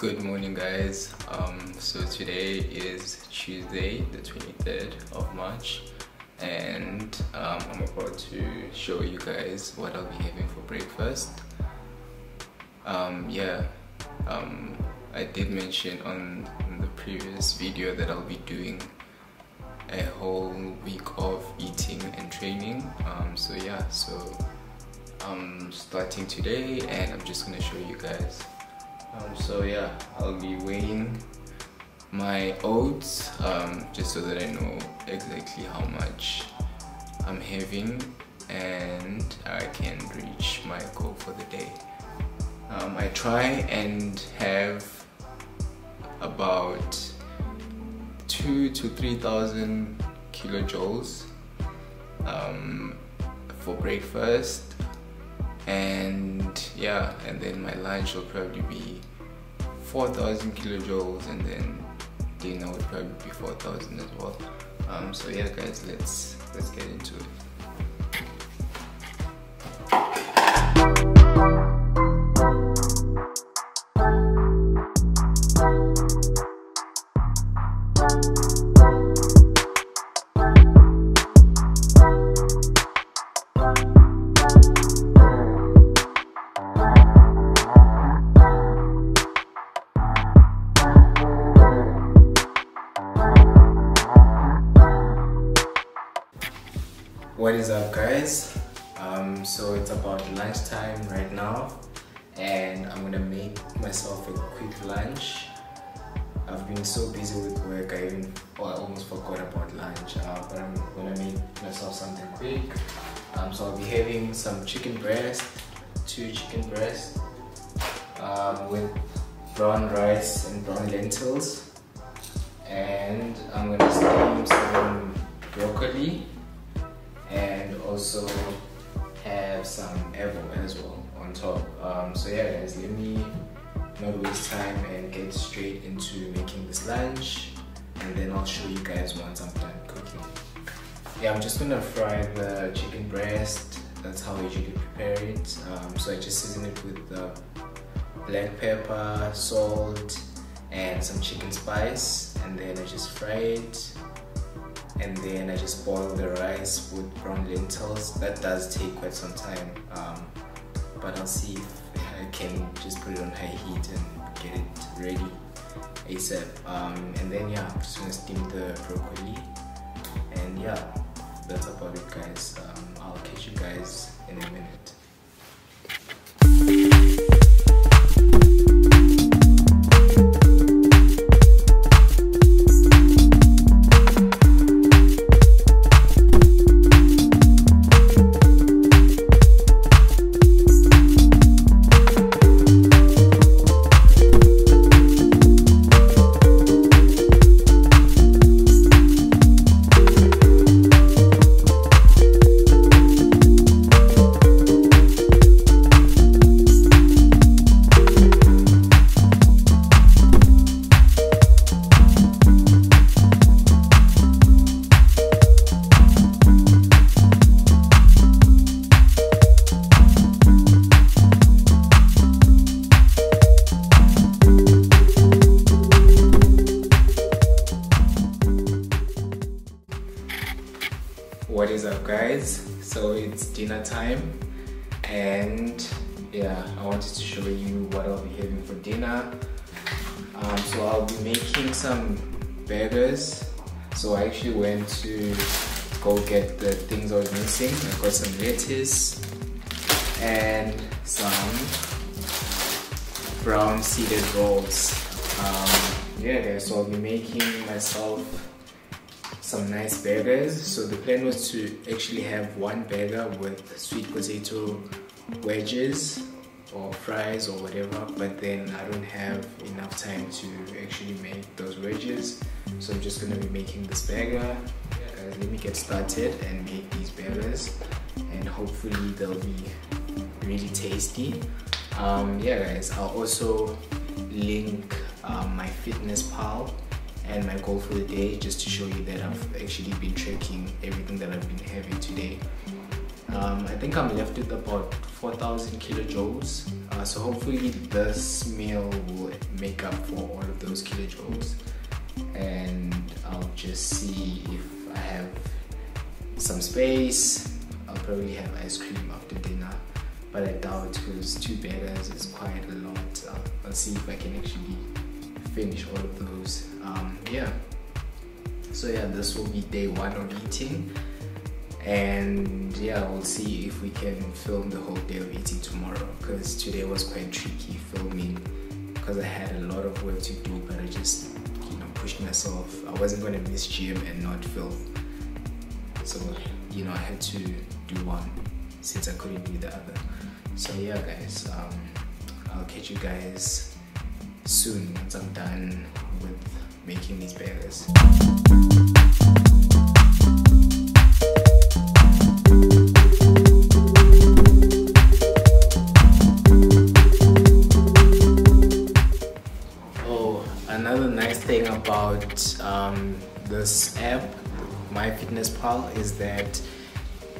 Good morning, guys. Um, so today is Tuesday, the 23rd of March, and um, I'm about to show you guys what I'll be having for breakfast. Um, yeah, um, I did mention on, the previous video that I'll be doing a whole week of eating and training. Um, so yeah, so I'm starting today, and I'm just gonna show you guys. Um, so yeah, I'll be weighing my oats um, just so that I know exactly how much I'm having and I can reach my goal for the day. Um, I try and have about two to three thousand kilojoules um, for breakfast and yeah and then my lunch will probably be 4000 kilojoules and then dinner would probably be 4000 as well. Um, so yeah guys let's let's get into it and i'm gonna make myself a quick lunch. I've been so busy with work i even well, I almost forgot about lunch uh, but i'm gonna make myself something quick. Um, so i'll be having some chicken breast two chicken breasts um, with brown rice and brown lentils. And i'm gonna steam some broccoli and also have some apple as well on top. Um, so yeah guys, let me not waste time and get straight into making this lunch and then I'll show you guys once I'm done cooking. Yeah, I'm just gonna fry the chicken breast. That's how I usually prepare it. Um, so I just season it with the black pepper, salt, and some chicken spice and then I just fry it and then I just boil the rice with brown lentils. That does take quite some time, um, but I'll see if I can just put it on high heat and get it ready ASAP. Um, and then yeah, I'm just gonna steam the broccoli, and yeah, that's about it, guys. Um, I'll catch you guys in a minute. Dinner time. And yeah i wanted to show you what i'll be having for dinner. Um, so i'll be making some burgers. So i actually went to go get the things i was missing. I got some lettuce and some brown seeded rolls. Um, yeah guys so i'll be making myself some nice burgers. So the plan was to actually have one burger with sweet potato wedges or fries or whatever, but then I don't have enough time to actually make those wedges. So I'm just gonna be making this burger. Guys, let me get started and make these burgers and hopefully they'll be really tasty. Um, yeah guys, I'll also link um, my fitness pal and my goal for the day just to show you that I've actually been tracking everything that I've been having today um, I think I'm left with about 4,000 kilojoules. Uh, so hopefully this meal will make up for all of those kilojoules. And I'll just see if I have some space. I'll probably have ice cream after dinner. But I doubt because two betas is quite a lot. Uh, I'll see if I can actually finish all of those. Um, yeah. So yeah, this will be day one of eating and yeah we'll see if we can film the whole day of eating tomorrow because today was quite tricky filming because I had a lot of work to do but I just you know pushed myself I wasn't going to miss gym and not film so you know I had to do one since I couldn't do the other so yeah guys um, I'll catch you guys soon once I'm done with making these bears. Another nice thing about um, this app, MyFitnessPal, is that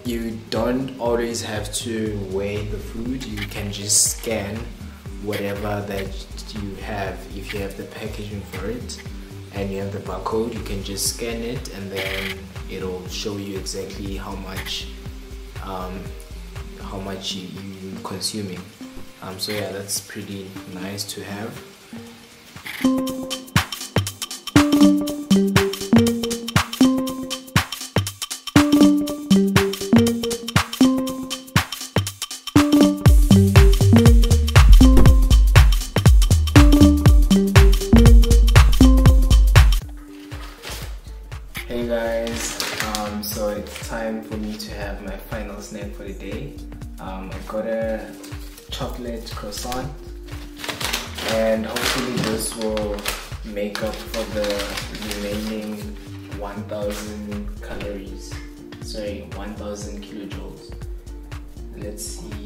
you don't always have to weigh the food. You can just scan whatever that you have. If you have the packaging for it and you have the barcode, you can just scan it and then it'll show you exactly how much um, how much you, you consuming. Um, so yeah, that's pretty nice to have. For the day. Um, I've got a chocolate croissant and hopefully this will make up for the remaining 1000 calories, sorry 1000 kilojoules. Let's see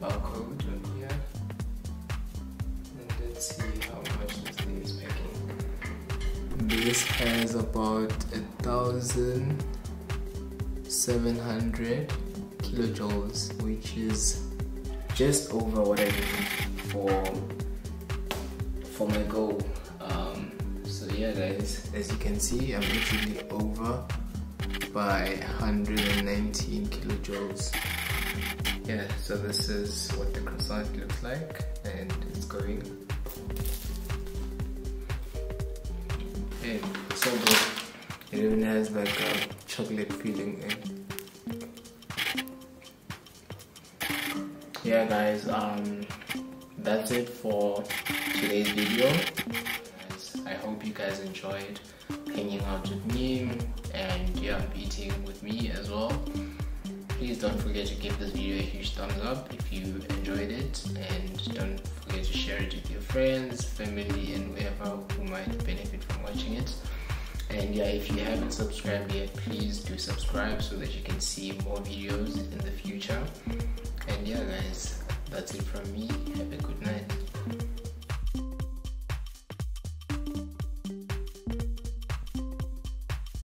barcode on here and let's see how much this thing is packing this has about a thousand seven hundred kilojoules which is just over what I need for for my goal. Um, so yeah guys as you can see I'm actually over by 119 kilojoules yeah so this is what the croissant looks like and it's going. And so good. It even has like a chocolate feeling in. Yeah guys um that's it for today's video. I hope you guys enjoyed hanging out with me and yeah eating with me as well please don't forget to give this video a huge thumbs up if you enjoyed it and don't forget to share it with your friends family and whoever who might benefit from watching it. And yeah if you haven't subscribed yet please do subscribe so that you can see more videos in the future. And yeah guys that's it from me. Have a good night